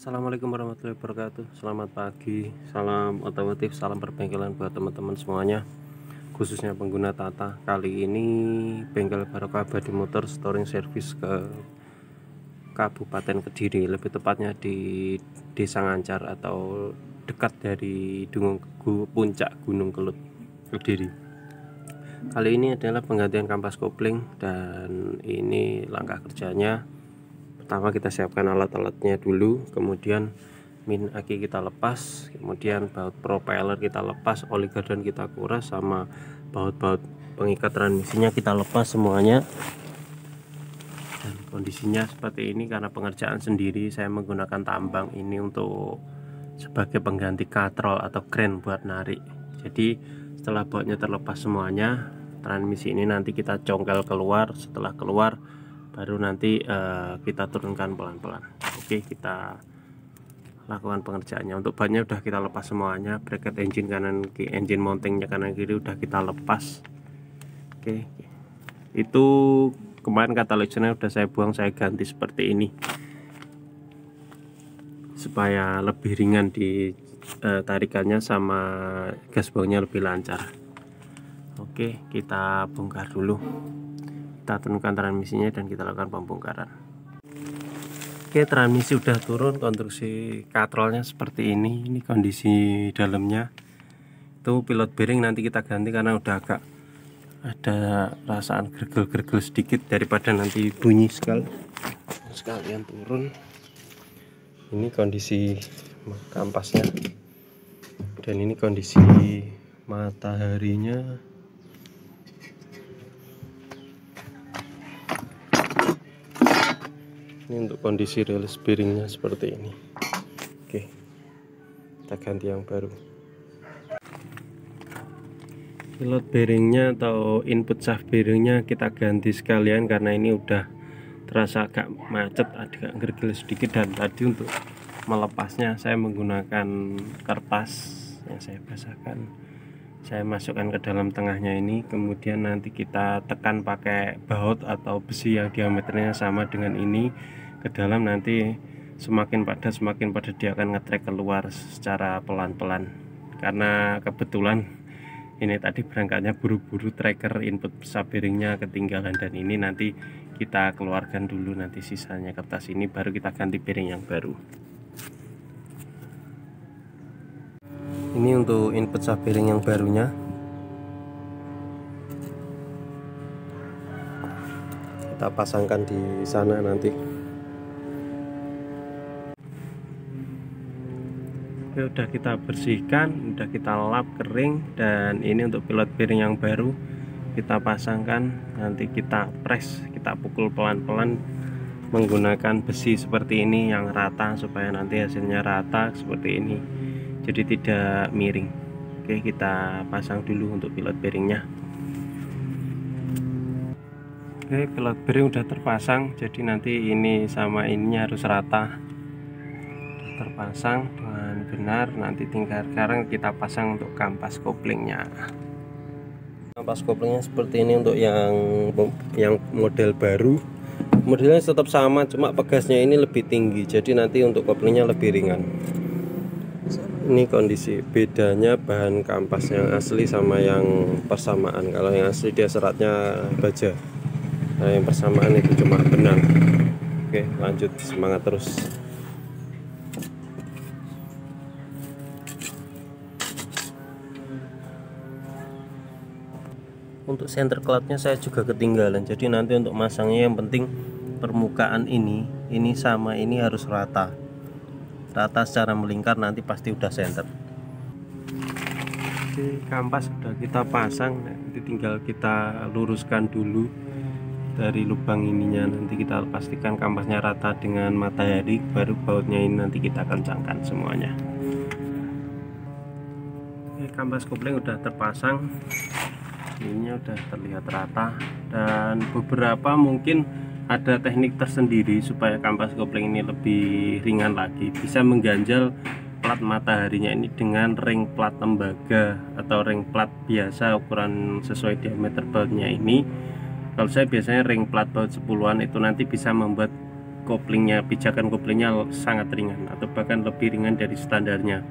Assalamualaikum warahmatullahi wabarakatuh. Selamat pagi, salam otomotif, salam perbengkelan buat teman-teman semuanya. Khususnya pengguna Tata. Kali ini bengkel Barokah Badi Motor storing service ke Kabupaten Kediri Lebih tepatnya di Desa Ngancar atau dekat dari Dungung Puncak Gunung Kelut Kediri. Kali ini adalah penggantian kampas kopling dan ini langkah kerjanya pertama kita siapkan alat-alatnya dulu kemudian min aki kita lepas kemudian baut propeller kita lepas oli gardan kita kuras sama baut-baut pengikat transmisinya kita lepas semuanya. Dan kondisinya seperti ini karena pengerjaan sendiri saya menggunakan tambang ini untuk sebagai pengganti katrol atau kren buat narik. Jadi setelah bautnya terlepas semuanya transmisi ini nanti kita congkel keluar setelah keluar baru nanti uh, kita turunkan pelan-pelan. Oke kita lakukan pengerjaannya. Untuk bannya udah kita lepas semuanya. Bracket engine kanan kiri engine mountingnya kanan kiri udah kita lepas. Oke. Itu kemarin katalisirnya udah saya buang saya ganti seperti ini. Supaya lebih ringan di uh, tarikannya sama gas buangnya lebih lancar. Oke kita bongkar dulu kita turunkan transmisinya dan kita lakukan pembongkaran. Oke transmisi udah turun konstruksi katrolnya seperti ini ini kondisi dalamnya. Itu pilot bearing nanti kita ganti karena udah agak ada rasaan gergel-gergel sedikit daripada nanti bunyi sekali. Sekalian turun. Ini kondisi kampasnya. Dan ini kondisi mataharinya ini untuk kondisi rilis bearingnya seperti ini. Oke kita ganti yang baru. Pilot bearingnya atau input shaft bearingnya kita ganti sekalian karena ini udah terasa agak macet agak gergil sedikit dan tadi untuk melepasnya saya menggunakan kertas yang saya basahkan saya masukkan ke dalam tengahnya ini kemudian nanti kita tekan pakai baut atau besi yang diameternya sama dengan ini ke dalam nanti semakin padat semakin padat dia akan ngetrek keluar secara pelan-pelan. Karena kebetulan ini tadi berangkatnya buru-buru tracker input sabiringnya ketinggalan dan ini nanti kita keluarkan dulu nanti sisanya kertas ini baru kita ganti piring yang baru ini untuk input sabiring yang barunya. Kita pasangkan di sana nanti. Oke udah kita bersihkan udah kita lap kering dan ini untuk pilot bearing yang baru. Kita pasangkan nanti kita press kita pukul pelan-pelan menggunakan besi seperti ini yang rata supaya nanti hasilnya rata seperti ini jadi tidak miring. Oke kita pasang dulu untuk pilot bearingnya. Oke pilot bearing udah terpasang. Jadi nanti ini sama ininya harus rata. Terpasang dengan benar. Nanti tinggal sekarang kita pasang untuk kampas koplingnya. Kampas koplingnya seperti ini untuk yang yang model baru. Modelnya tetap sama cuma pegasnya ini lebih tinggi. Jadi nanti untuk koplingnya lebih ringan ini kondisi bedanya bahan kampas yang asli sama yang persamaan. Kalau yang asli dia seratnya baja. Nah yang persamaan itu cuma benang. Oke lanjut semangat terus. Untuk center cloudnya saya juga ketinggalan. Jadi nanti untuk masangnya yang penting permukaan ini ini sama ini harus rata rata secara melingkar nanti pasti udah center. Oke, kampas sudah kita pasang nanti tinggal kita luruskan dulu dari lubang ininya. Nanti kita pastikan kampasnya rata dengan matahari baru bautnya ini nanti kita kencangkan semuanya. Oke, kampas kopling udah terpasang. Ini udah terlihat rata. Dan beberapa mungkin ada teknik tersendiri supaya kampas kopling ini lebih ringan lagi. Bisa mengganjal plat mataharinya ini dengan ring plat tembaga atau ring plat biasa ukuran sesuai diameter bautnya ini. Kalau saya biasanya ring plat baut 10an itu nanti bisa membuat koplingnya pijakan koplingnya sangat ringan atau bahkan lebih ringan dari standarnya.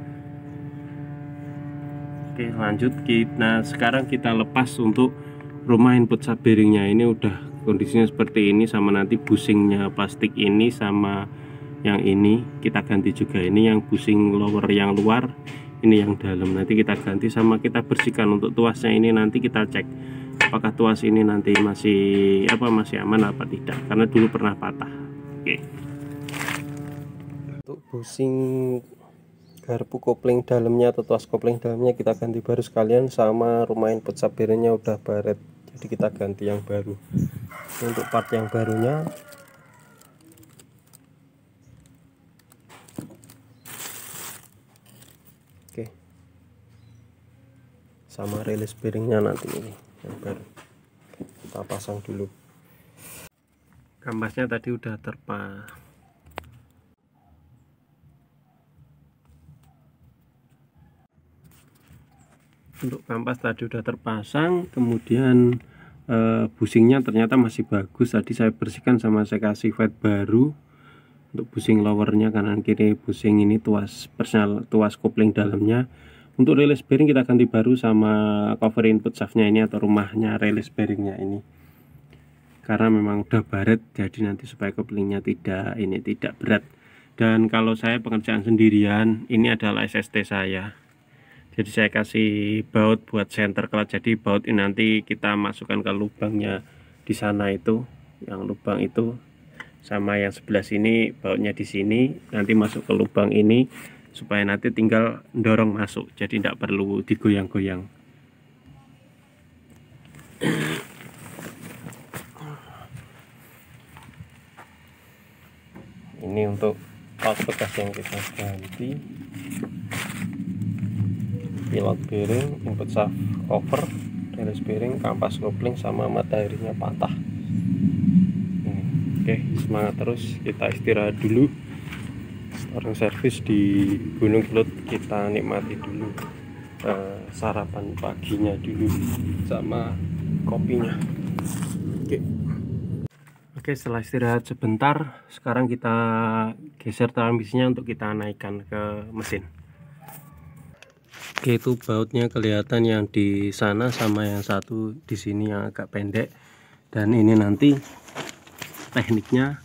Oke lanjut. Kita nah sekarang kita lepas untuk rumah input sub bearingnya ini udah kondisinya seperti ini sama nanti busingnya plastik ini sama yang ini kita ganti juga ini yang busing lower yang luar ini yang dalam. Nanti kita ganti sama kita bersihkan untuk tuasnya ini nanti kita cek apakah tuas ini nanti masih apa masih aman apa tidak karena dulu pernah patah. Oke. Untuk busing garpu kopling dalamnya atau tuas kopling dalamnya kita ganti baru sekalian sama rumah input sabirnya udah baret. Jadi kita ganti yang baru untuk part yang barunya. Oke. Sama rilis bearingnya nanti ini yang baru. Kita pasang dulu. Kampasnya tadi udah terpa. Untuk kampas tadi udah terpasang kemudian e, busingnya ternyata masih bagus. Tadi saya bersihkan sama saya kasih fat baru untuk busing lowernya kanan kiri busing ini tuas personal tuas kopling dalamnya. Untuk release bearing kita ganti baru sama cover input shaftnya ini atau rumahnya release bearingnya ini. Karena memang udah baret jadi nanti supaya koplingnya tidak ini tidak berat. Dan kalau saya pengerjaan sendirian ini adalah SST saya jadi saya kasih baut buat center clutch jadi baut ini nanti kita masukkan ke lubangnya di sana itu. Yang lubang itu sama yang sebelah sini bautnya di sini. Nanti masuk ke lubang ini supaya nanti tinggal dorong masuk. Jadi tidak perlu digoyang-goyang. Ini untuk bekas yang kita ganti pilot bearing input shaft cover release bearing kampas kopling sama mataharinya patah. Oke semangat terus. Kita istirahat dulu. Orang servis di Gunung Kelut kita nikmati dulu uh, sarapan paginya dulu sama kopinya. Oke. Oke setelah istirahat sebentar sekarang kita geser transmisinya untuk kita naikkan ke mesin oke itu bautnya kelihatan yang di sana sama yang satu di sini yang agak pendek. Dan ini nanti tekniknya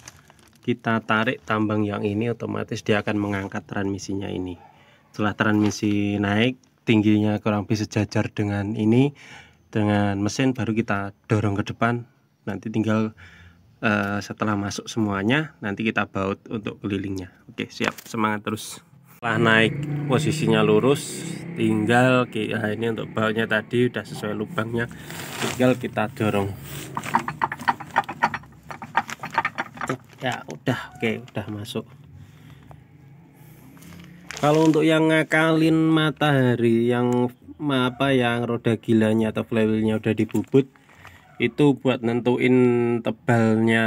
kita tarik tambang yang ini otomatis dia akan mengangkat transmisinya ini. Setelah transmisi naik tingginya kurang lebih sejajar dengan ini dengan mesin baru kita dorong ke depan. Nanti tinggal uh, setelah masuk semuanya nanti kita baut untuk kelilingnya. Oke siap. Semangat terus setelah naik posisinya lurus tinggal nah ini untuk bautnya tadi udah sesuai lubangnya tinggal kita dorong. Ya udah oke udah masuk. Kalau untuk yang ngakalin matahari yang apa yang roda gilanya atau flywheelnya udah dibubut itu buat nentuin tebalnya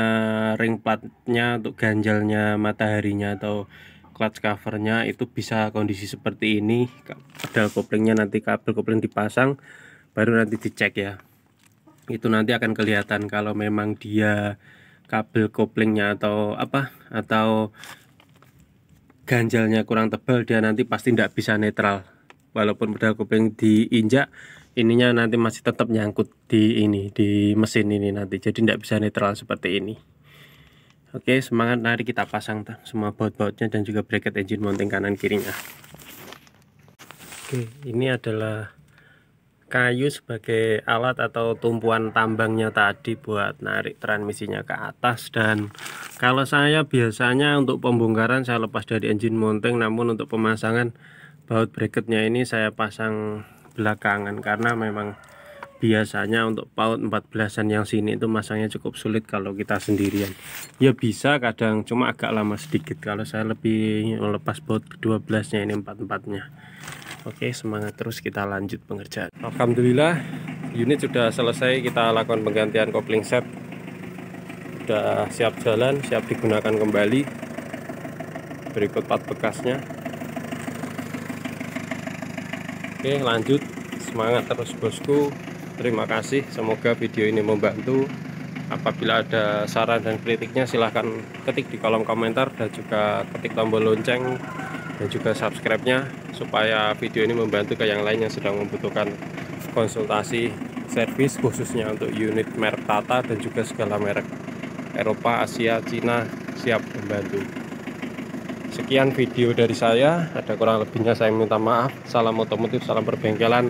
ring platnya untuk ganjalnya mataharinya atau clutch covernya itu bisa kondisi seperti ini pedal koplingnya nanti kabel kopling dipasang baru nanti dicek ya. Itu nanti akan kelihatan kalau memang dia kabel koplingnya atau apa atau ganjalnya kurang tebal dia nanti pasti tidak bisa netral. Walaupun pedal kopling diinjak ininya nanti masih tetap nyangkut di ini di mesin ini nanti. Jadi tidak bisa netral seperti ini Oke semangat. Mari kita pasang semua baut-bautnya dan juga bracket engine mounting kanan kirinya. Oke ini adalah kayu sebagai alat atau tumpuan tambangnya tadi buat narik transmisinya ke atas. Dan kalau saya biasanya untuk pembongkaran saya lepas dari engine mounting. Namun untuk pemasangan baut bracketnya ini saya pasang belakangan karena memang biasanya untuk paut 14an yang sini itu masangnya cukup sulit kalau kita sendirian. Ya bisa kadang cuma agak lama sedikit. Kalau saya lebih melepas baut 12 nya ini 44 nya Oke semangat terus kita lanjut pengerjaan. Alhamdulillah unit sudah selesai kita lakukan penggantian kopling set. Sudah siap jalan siap digunakan kembali. Berikut part bekasnya. Oke lanjut. Semangat terus bosku terima kasih semoga video ini membantu apabila ada saran dan kritiknya silahkan ketik di kolom komentar dan juga ketik tombol lonceng dan juga subscribe-nya supaya video ini membantu ke yang lain yang sedang membutuhkan konsultasi servis khususnya untuk unit merek Tata dan juga segala merek Eropa, Asia, Cina siap membantu. Sekian video dari saya, ada kurang lebihnya saya minta maaf. Salam otomotif, salam perbengkelan.